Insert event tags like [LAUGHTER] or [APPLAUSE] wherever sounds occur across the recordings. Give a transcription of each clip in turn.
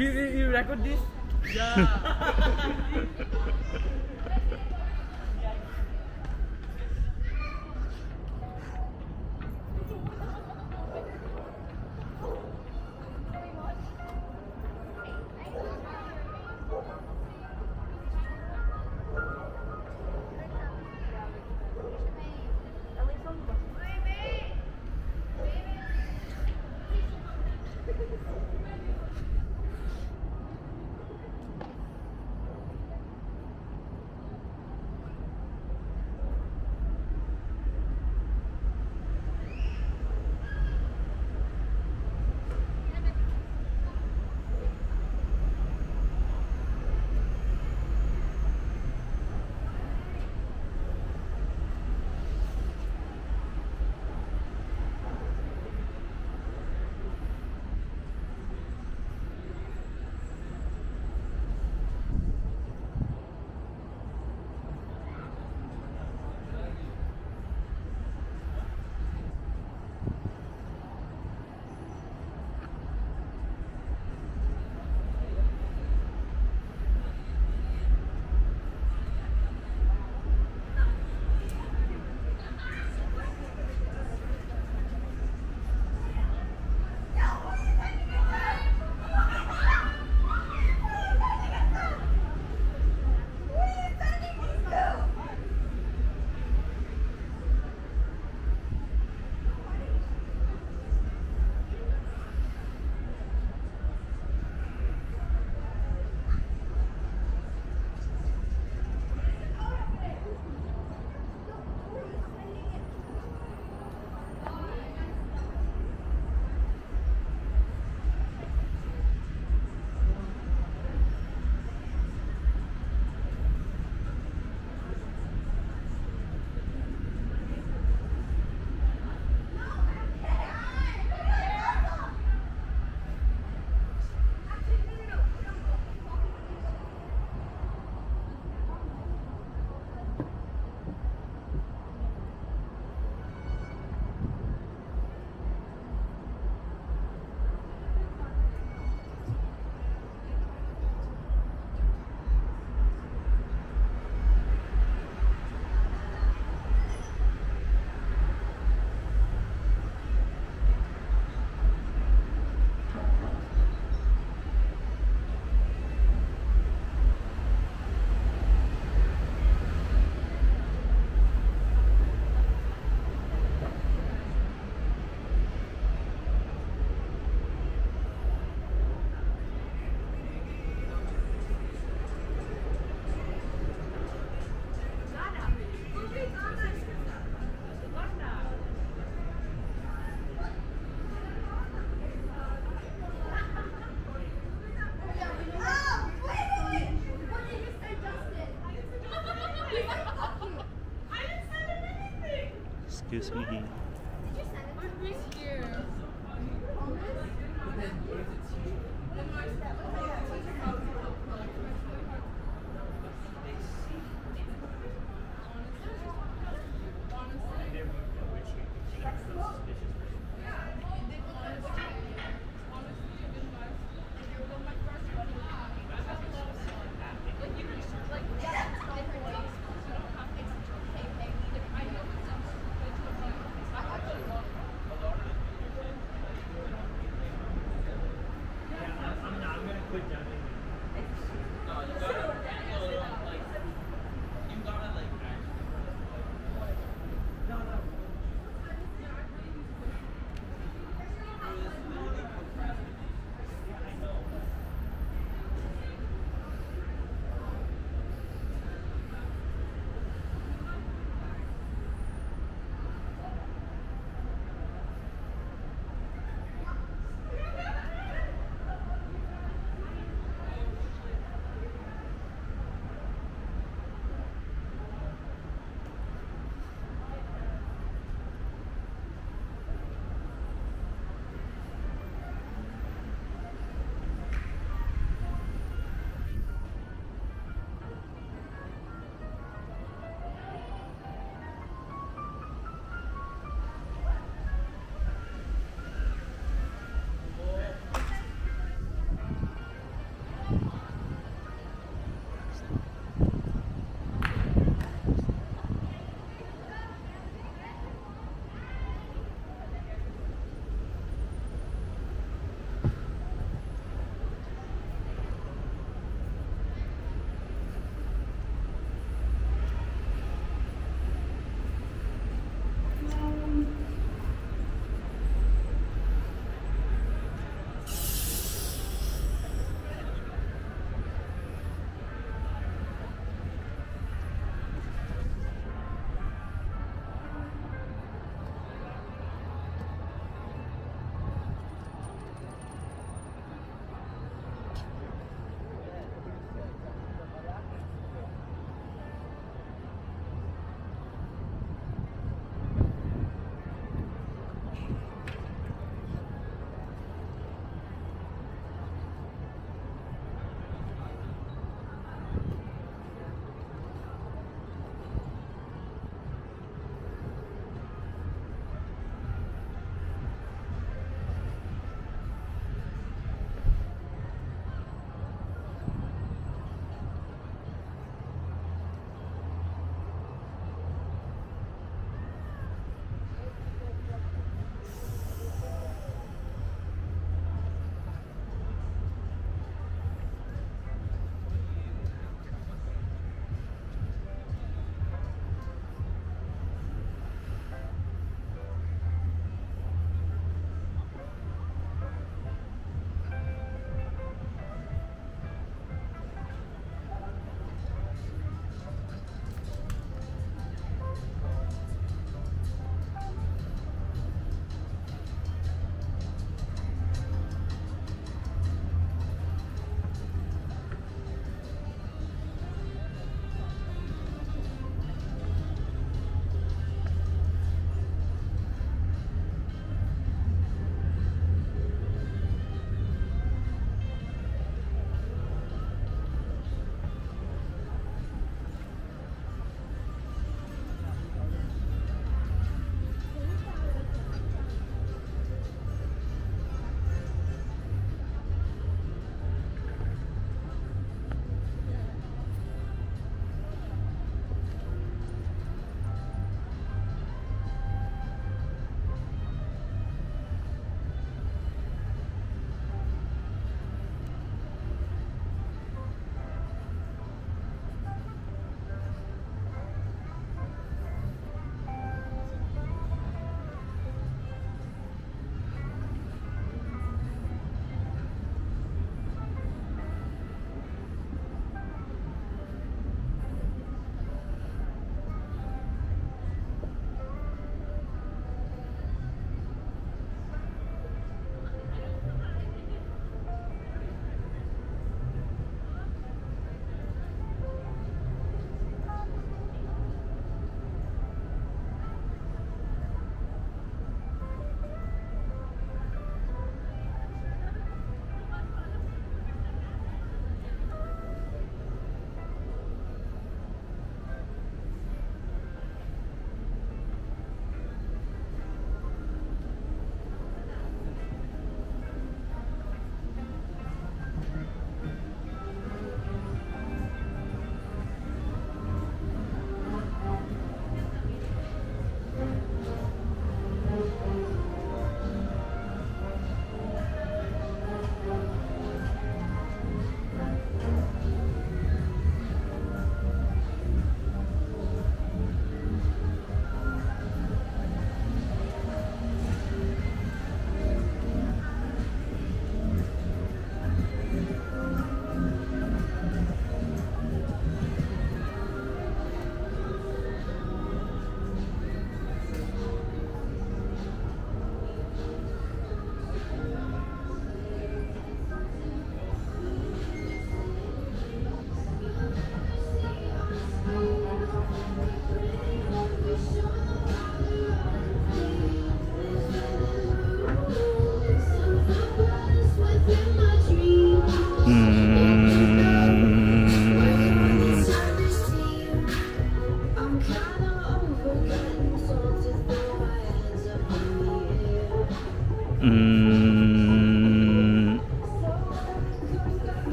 you, you record this? Yeah. [LAUGHS] [LAUGHS]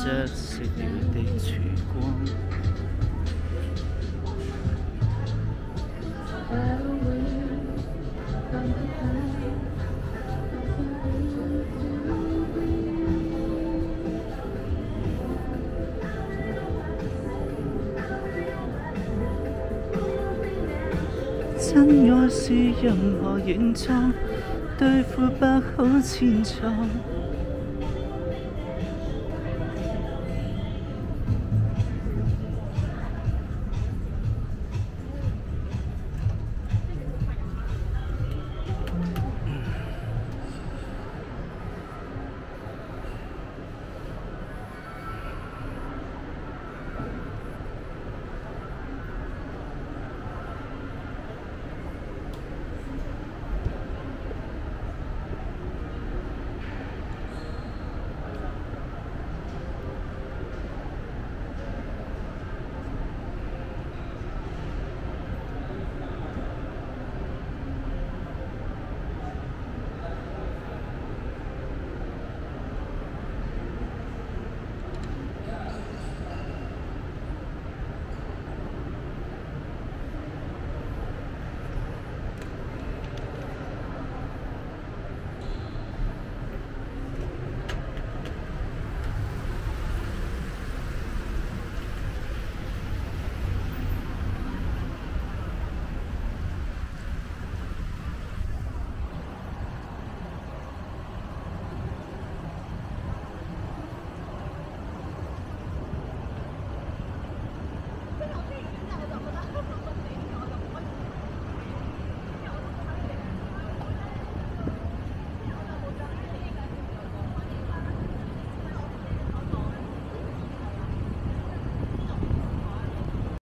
理着熄了的曙光。真爱是任何形状，对付不好千疮。